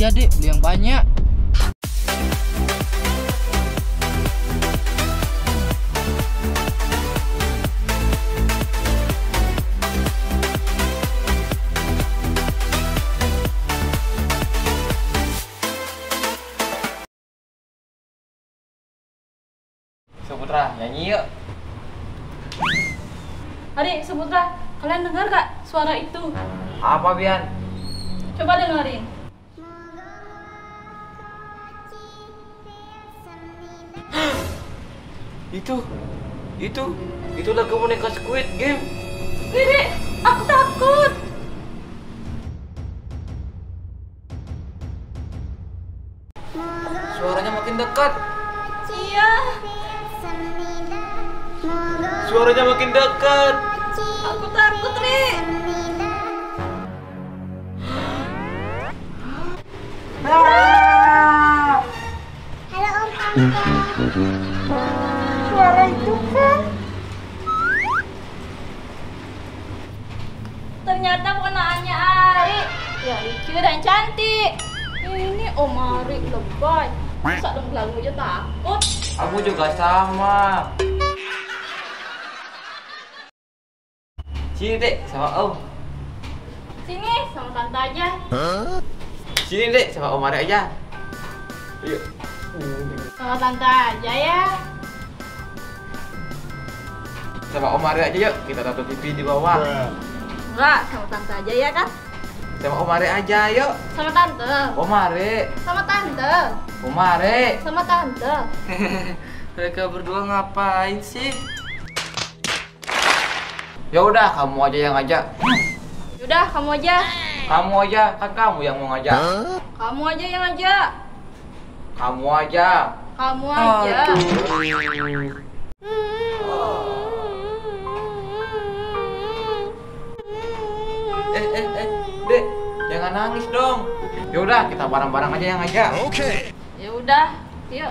Iya dek, beli yang banyak. Suputra, nyanyi yuk. Adik, Seputra, kalian dengar gak suara itu? Apa Bian? Coba dengerin. Itu, itu, itu lagu boneka Squid Game. Diri, aku takut. Suaranya makin dekat. Iya, Suaranya makin dekat. aku takut, Ri. Halo Om Tante. Suara itu kan Ternyata ponaannya Ari. Ya, lucu dan cantik. Ini Om Ari lebay. Masa dong lagu aja takut. Aku juga sama. Sini dek sama Om. Sini sama tante aja. Sini dek sama Om Ari aja. Yuk. Sama tante aja ya. Sama Om Ari aja yuk. Kita tonton TV di bawah. Enggak, sama tante aja ya kan? Sama Om Ari aja yuk. Sama tante. Om Ari. Sama tante. Om Ari. Sama tante. Mereka berdua ngapain sih? Ya udah, kamu aja yang ngajak. Yaudah, kamu aja. Kamu aja, kan kamu yang mau ngajak. Kamu aja yang ngajak. Kamu aja. Kamu aja. Eh, jangan nangis dong. Ya udah, kita bareng-bareng aja yang ngajak. Ya udah, yuk.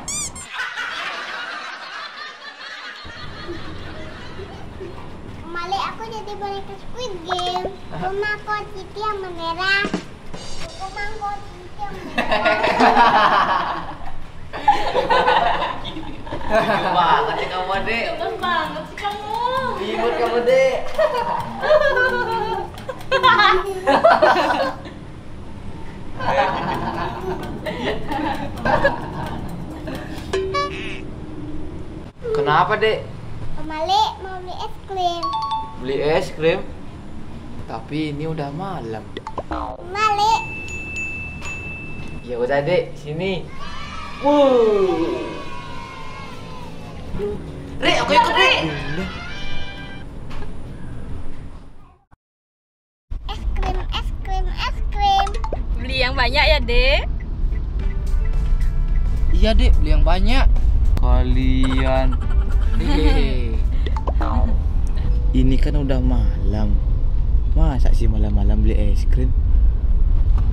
Mali aku jadi boneka Squid Game. Rumah kok Titi yang merah. Rumah kok Titi yang merah. Lucu banget sih kamu, dek. Cepat banget sih kamu. Ribut kamu, dek. Kenapa, dek? Om Mali mau beli es krim. Beli es krim? Tapi ini udah malam. Om Mali, Ya udah, dek, sini. Wuh. Re, aku ikut, Re. es krim, es krim, es krim. Beli yang banyak ya, Dek. Iya dek, beli yang banyak. Kalian. Ini kan udah malam Masa sih malam-malam beli es krim?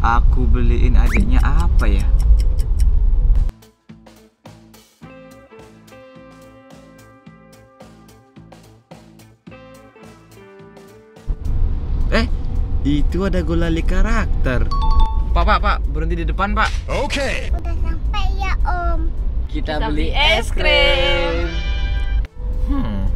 Aku beliin adiknya apa ya? Eh, itu ada gulali karakter Pak, pak, pak, berhenti di depan pak Udah sampai ya Om. Kita, Kita beli es krim. Hmm.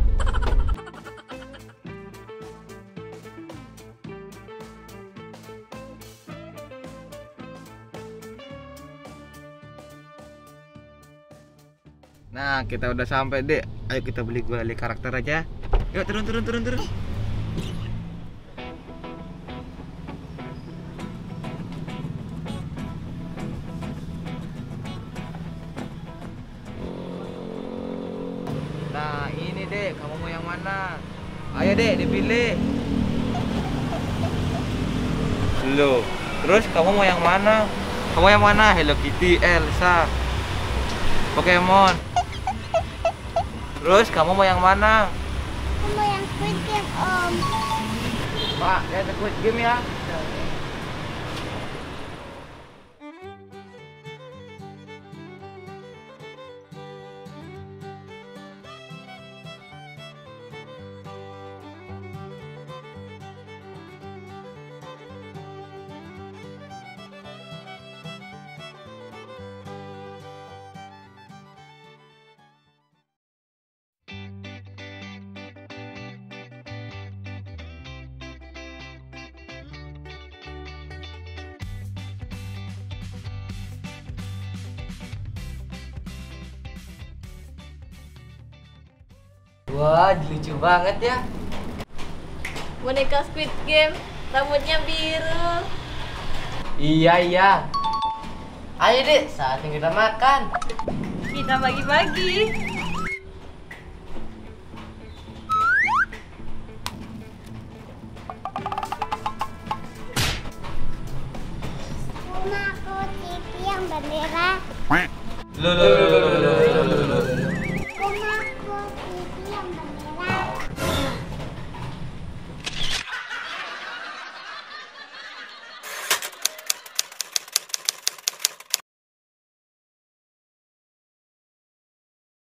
Nah, kita udah sampai, Dek. Ayo kita beli gulali karakter aja. Yuk, turun, turun, turun, turun. Nah, dek, kamu mau yang mana? Ayo dek, dipilih. Loh, terus kamu mau yang mana? Kamu yang mana? Hello Kitty, Elsa, Pokemon. Terus kamu mau yang mana? Aku mau yang Squid Game Om. Pak, lihat Squid Game ya. Wah, lucu banget ya. Boneka Squid Game, rambutnya biru. Iya, iya. Ayo, Dek, saatnya kita makan. Kita bagi-bagi. Rumahku TV yang bendera. Lo lo lo lo